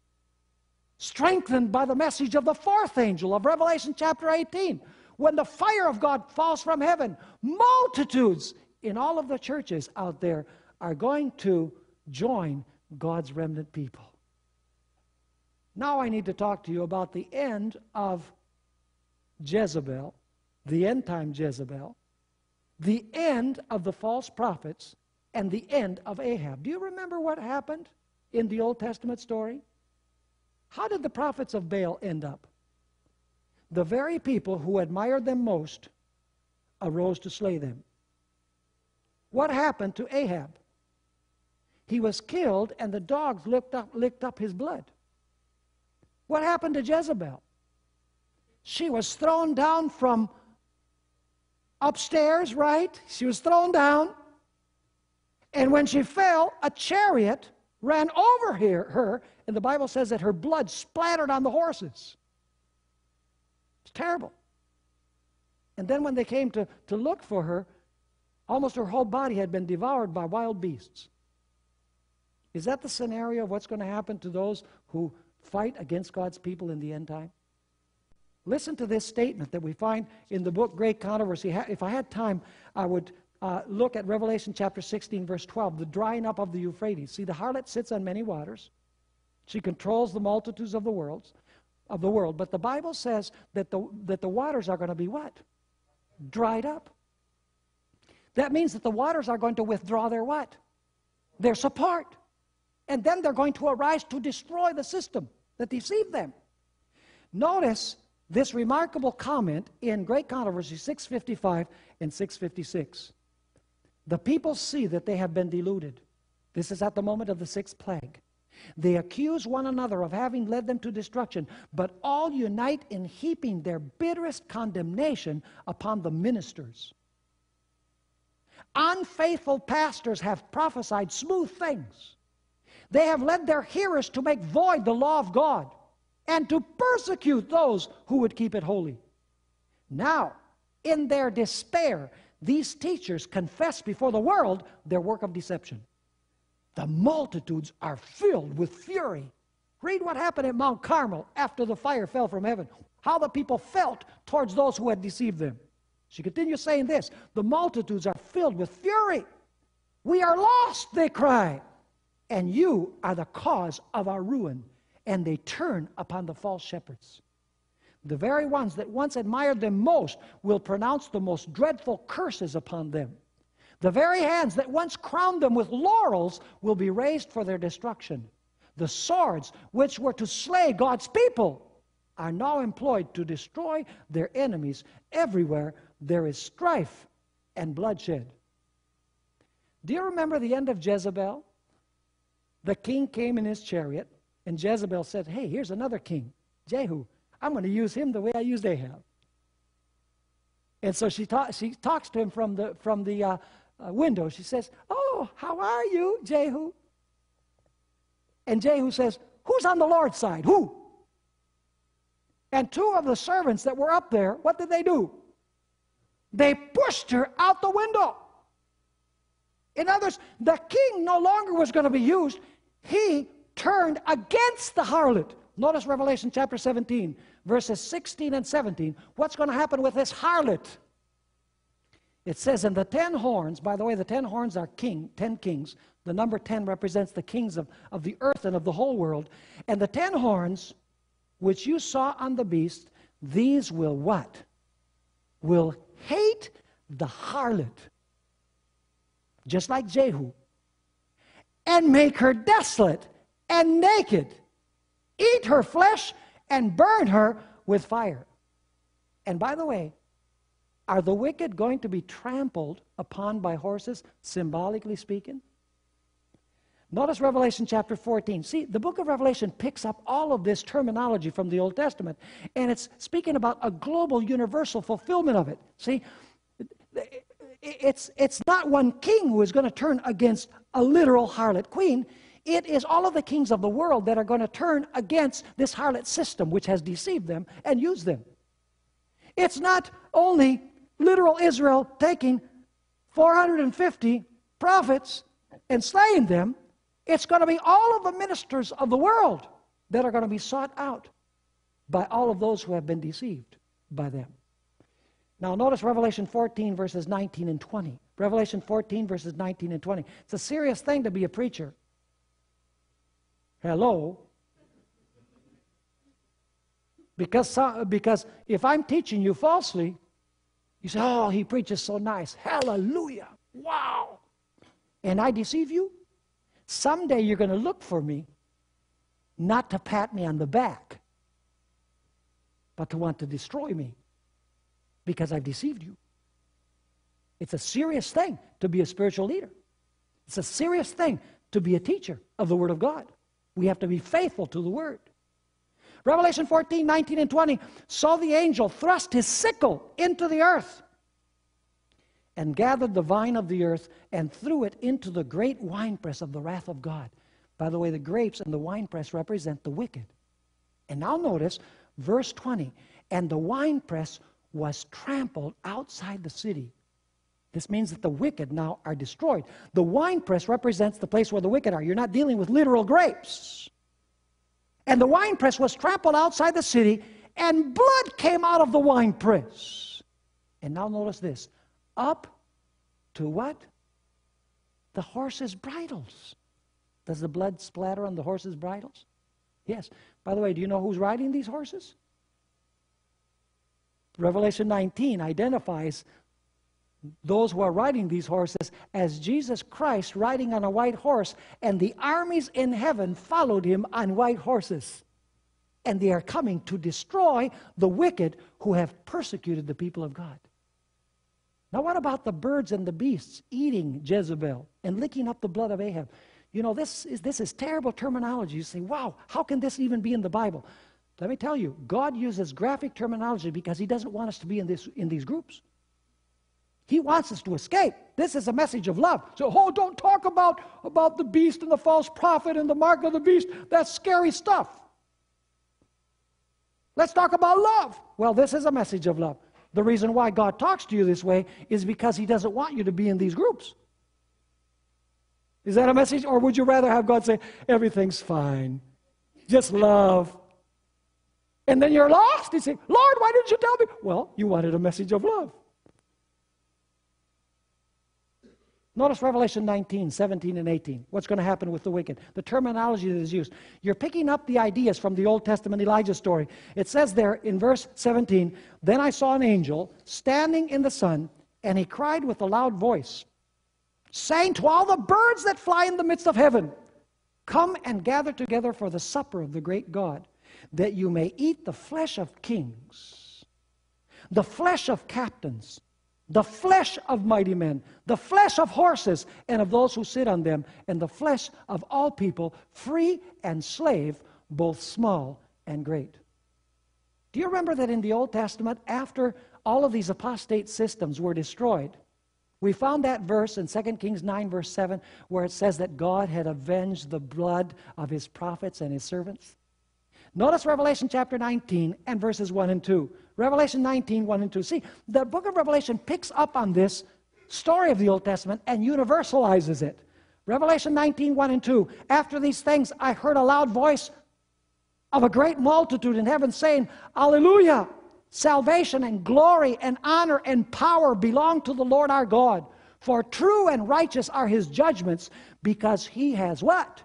Strengthened by the message of the fourth angel of Revelation chapter 18. When the fire of God falls from heaven, multitudes in all of the churches out there are going to join God's remnant people. Now I need to talk to you about the end of Jezebel, the end time Jezebel, the end of the false prophets, and the end of Ahab. Do you remember what happened? In the Old Testament story? How did the prophets of Baal end up? The very people who admired them most arose to slay them. What happened to Ahab? He was killed, and the dogs licked up, licked up his blood. What happened to Jezebel? She was thrown down from upstairs, right? She was thrown down. And when she fell, a chariot ran over her, and the Bible says that her blood splattered on the horses. It's terrible. And then when they came to, to look for her, almost her whole body had been devoured by wild beasts. Is that the scenario of what's going to happen to those who fight against God's people in the end time? Listen to this statement that we find in the book Great Controversy. If I had time, I would uh, look at Revelation chapter 16, verse 12, the drying up of the Euphrates. See, the harlot sits on many waters. She controls the multitudes of the worlds, of the world. But the Bible says that the, that the waters are going to be what? Dried up. That means that the waters are going to withdraw their what? Their support. And then they're going to arise to destroy the system that deceived them. Notice this remarkable comment in Great Controversy 655 and 656. The people see that they have been deluded. This is at the moment of the sixth plague. They accuse one another of having led them to destruction, but all unite in heaping their bitterest condemnation upon the ministers. Unfaithful pastors have prophesied smooth things. They have led their hearers to make void the law of God and to persecute those who would keep it holy. Now, in their despair, these teachers confess before the world their work of deception. The multitudes are filled with fury. Read what happened at Mount Carmel after the fire fell from heaven, how the people felt towards those who had deceived them. She continues saying this The multitudes are filled with fury. We are lost, they cry, and you are the cause of our ruin. And they turn upon the false shepherds. The very ones that once admired them most will pronounce the most dreadful curses upon them. The very hands that once crowned them with laurels will be raised for their destruction. The swords which were to slay God's people are now employed to destroy their enemies. Everywhere there is strife and bloodshed. Do you remember the end of Jezebel? The king came in his chariot, and Jezebel said, Hey, here's another king, Jehu. I'm going to use him the way I used Ahab. And so she, ta- she talks to him from the, from the uh, uh, window. She says, Oh, how are you, Jehu? And Jehu says, Who's on the Lord's side? Who? And two of the servants that were up there, what did they do? They pushed her out the window. In other words, the king no longer was going to be used. He turned against the harlot. Notice Revelation chapter 17, verses 16 and 17. What's going to happen with this harlot? It says, in the ten horns, by the way, the ten horns are king, ten kings. The number ten represents the kings of, of the earth and of the whole world. And the ten horns, which you saw on the beast, these will what? Will hate the harlot, just like Jehu, and make her desolate and naked, eat her flesh and burn her with fire. And by the way, are the wicked going to be trampled upon by horses, symbolically speaking? Notice Revelation chapter 14. See, the book of Revelation picks up all of this terminology from the Old Testament, and it's speaking about a global, universal fulfillment of it. See, it's, it's not one king who is going to turn against a literal harlot queen. It is all of the kings of the world that are going to turn against this harlot system which has deceived them and used them. It's not only literal Israel taking 450 prophets and slaying them, it's going to be all of the ministers of the world that are going to be sought out by all of those who have been deceived by them. Now, notice Revelation 14, verses 19 and 20. Revelation 14, verses 19 and 20. It's a serious thing to be a preacher. Hello? Because, because if I'm teaching you falsely, you say, oh, he preaches so nice. Hallelujah. Wow. And I deceive you? Someday you're going to look for me, not to pat me on the back, but to want to destroy me because I've deceived you. It's a serious thing to be a spiritual leader. It's a serious thing to be a teacher of the Word of God. We have to be faithful to the Word. Revelation 14, 19, and 20 saw the angel thrust his sickle into the earth and gathered the vine of the earth and threw it into the great winepress of the wrath of God. By the way, the grapes and the winepress represent the wicked. And now notice verse 20 and the winepress was trampled outside the city. This means that the wicked now are destroyed. The winepress represents the place where the wicked are. You're not dealing with literal grapes. And the winepress was trampled outside the city, and blood came out of the winepress. And now notice this up to what? The horses' bridles. Does the blood splatter on the horses' bridles? Yes. By the way, do you know who's riding these horses? Revelation 19 identifies those who are riding these horses as Jesus Christ riding on a white horse, and the armies in heaven followed him on white horses. And they are coming to destroy the wicked who have persecuted the people of God. Now, what about the birds and the beasts eating Jezebel and licking up the blood of Ahab? you know, this is, this is terrible terminology. You say, wow, how can this even be in the Bible? Let me tell you, God uses graphic terminology because He doesn't want us to be in, this, in these groups. He wants us to escape. This is a message of love. So, oh, don't talk about, about the beast and the false prophet and the mark of the beast. That's scary stuff. Let's talk about love. Well, this is a message of love. The reason why God talks to you this way is because He doesn't want you to be in these groups. Is that a message? Or would you rather have God say, everything's fine, just love? And then you're lost. You say, Lord, why didn't you tell me? Well, you wanted a message of love. Notice Revelation 19, 17, and 18. What's going to happen with the wicked? The terminology that is used. You're picking up the ideas from the Old Testament Elijah story. It says there in verse 17 Then I saw an angel standing in the sun, and he cried with a loud voice, saying to all the birds that fly in the midst of heaven, Come and gather together for the supper of the great God, that you may eat the flesh of kings, the flesh of captains the flesh of mighty men, the flesh of horses and of those who sit on them, and the flesh of all people, free and slave, both small and great. Do you remember that in the Old Testament, after all of these apostate systems were destroyed, we found that verse in 2 Kings 9, verse 7, where it says that God had avenged the blood of his prophets and his servants? Notice Revelation chapter 19 and verses 1 and 2. Revelation 19, 1 and 2. See, the book of Revelation picks up on this story of the Old Testament and universalizes it. Revelation 19, 1 and 2. After these things, I heard a loud voice of a great multitude in heaven saying, Alleluia! Salvation and glory and honor and power belong to the Lord our God. For true and righteous are his judgments, because he has what?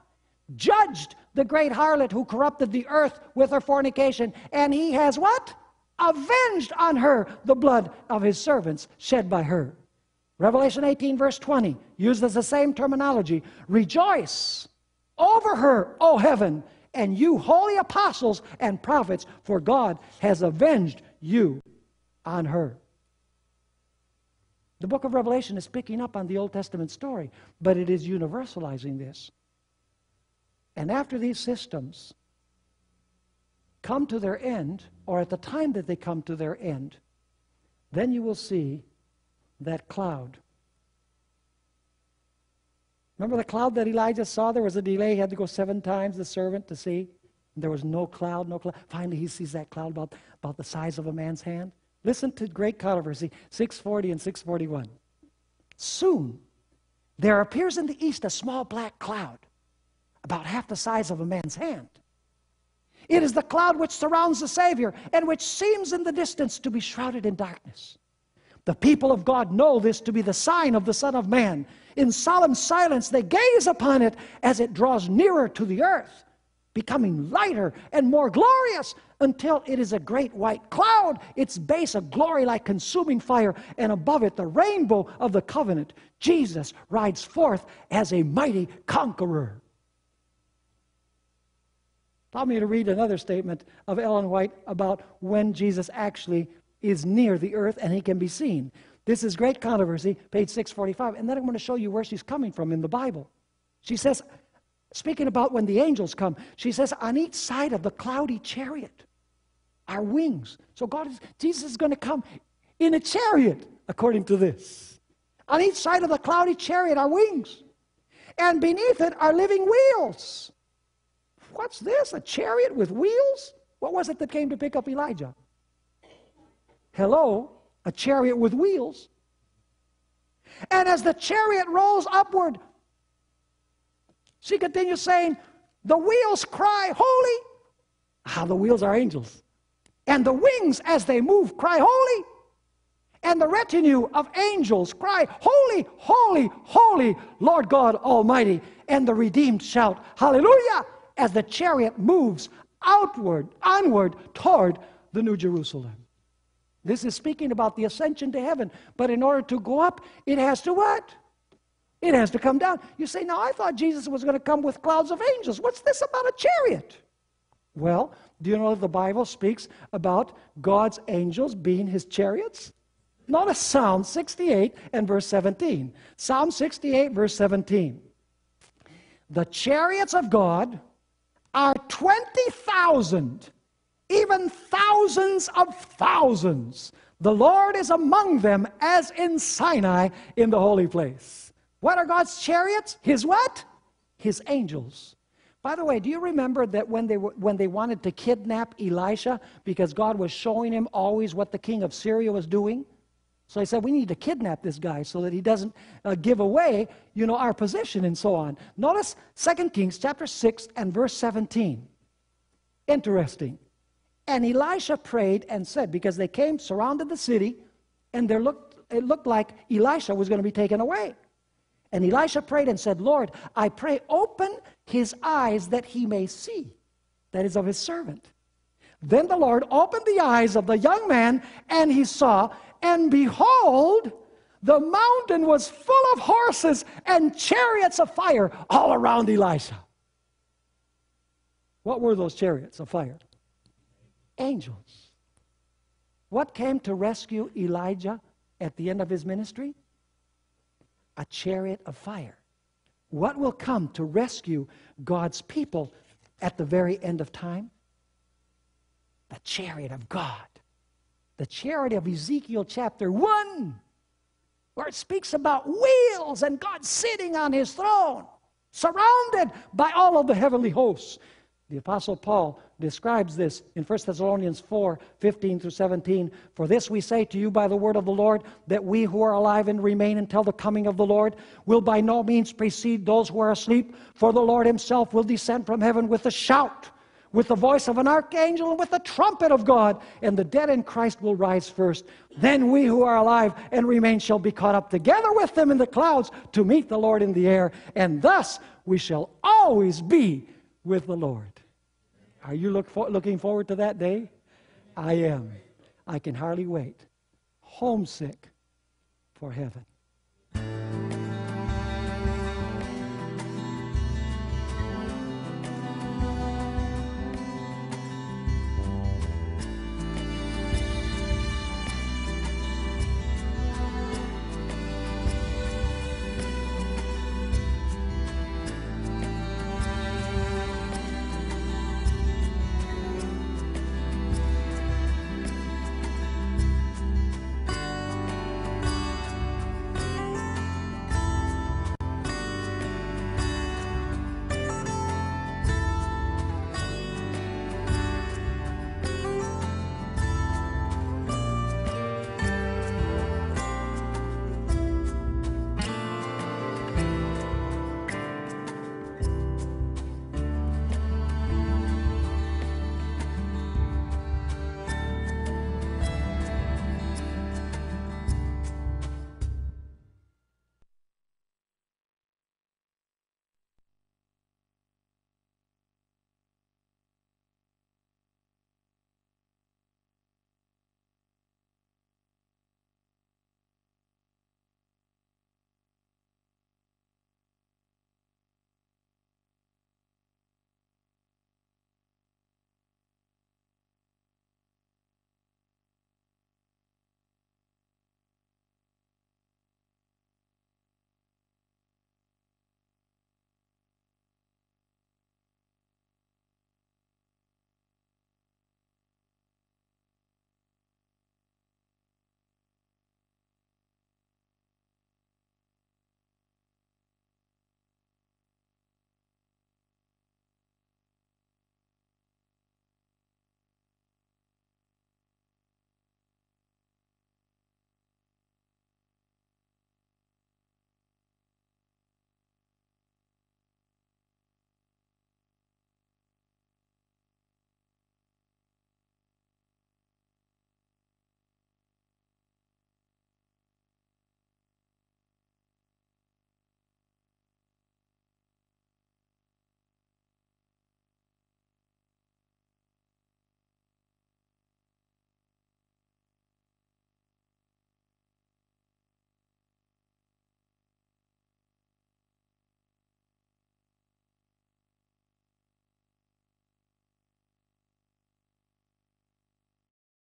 Judged the great harlot who corrupted the earth with her fornication. And he has what? Avenged on her the blood of his servants shed by her. Revelation 18, verse 20, uses the same terminology. Rejoice over her, O heaven, and you holy apostles and prophets, for God has avenged you on her. The book of Revelation is picking up on the Old Testament story, but it is universalizing this. And after these systems come to their end, or at the time that they come to their end, then you will see that cloud. Remember the cloud that Elijah saw? There was a delay. He had to go seven times, the servant, to see. And there was no cloud, no cloud. Finally, he sees that cloud about, about the size of a man's hand. Listen to great controversy 640 and 641. Soon, there appears in the east a small black cloud about half the size of a man's hand. It is the cloud which surrounds the Savior and which seems in the distance to be shrouded in darkness. The people of God know this to be the sign of the Son of Man. In solemn silence, they gaze upon it as it draws nearer to the earth, becoming lighter and more glorious until it is a great white cloud, its base a glory like consuming fire, and above it the rainbow of the covenant. Jesus rides forth as a mighty conqueror. Allow me to read another statement of Ellen White about when Jesus actually is near the earth and he can be seen. This is great controversy, page 645. And then I'm going to show you where she's coming from in the Bible. She says, speaking about when the angels come, she says, on each side of the cloudy chariot are wings. So God is, Jesus is going to come in a chariot, according to this. On each side of the cloudy chariot are wings. And beneath it are living wheels. What's this? A chariot with wheels? What was it that came to pick up Elijah? Hello, a chariot with wheels. And as the chariot rolls upward, she continues saying, The wheels cry, Holy. Ah, the wheels are angels. And the wings, as they move, cry, Holy. And the retinue of angels cry, Holy, holy, holy, Lord God Almighty. And the redeemed shout, Hallelujah as the chariot moves outward, onward toward the New Jerusalem. This is speaking about the ascension to heaven. But in order to go up, it has to what? It has to come down. You say, now I thought Jesus was going to come with clouds of angels. What's this about a chariot? Well, do you know that the Bible speaks about God's angels being his chariots? Notice Psalm 68 and verse 17. Psalm 68, verse 17. The chariots of God are 20,000, even thousands of thousands. The Lord is among them as in Sinai in the holy place. What are God's chariots? His what? His angels. By the way, do you remember that when they, were, when they wanted to kidnap Elisha because God was showing him always what the king of Syria was doing? So he said, we need to kidnap this guy so that he doesn't uh, give away, you know, our position and so on. Notice 2 Kings chapter 6 and verse 17. Interesting. And Elisha prayed and said, because they came, surrounded the city, and there looked, it looked like Elisha was going to be taken away. And Elisha prayed and said, Lord, I pray, open his eyes that he may see. That is of his servant. Then the Lord opened the eyes of the young man, and he saw, and behold, the mountain was full of horses and chariots of fire all around Elisha. What were those chariots of fire? Angels. What came to rescue Elijah at the end of his ministry? a chariot of fire. What will come to rescue God's people at the very end of time? The chariot of God. The charity of Ezekiel chapter 1, where it speaks about wheels and God sitting on his throne, surrounded by all of the heavenly hosts. The Apostle Paul describes this in 1 Thessalonians 4 15 through 17. For this we say to you by the word of the Lord, that we who are alive and remain until the coming of the Lord will by no means precede those who are asleep, for the Lord himself will descend from heaven with a shout, with the voice of an archangel, and with the trumpet of God, and the dead in Christ will rise first. Then we who are alive and remain shall be caught up together with them in the clouds to meet the Lord in the air, and thus we shall always be with the Lord. Are you look for, looking forward to that day? I am. I can hardly wait. Homesick for heaven.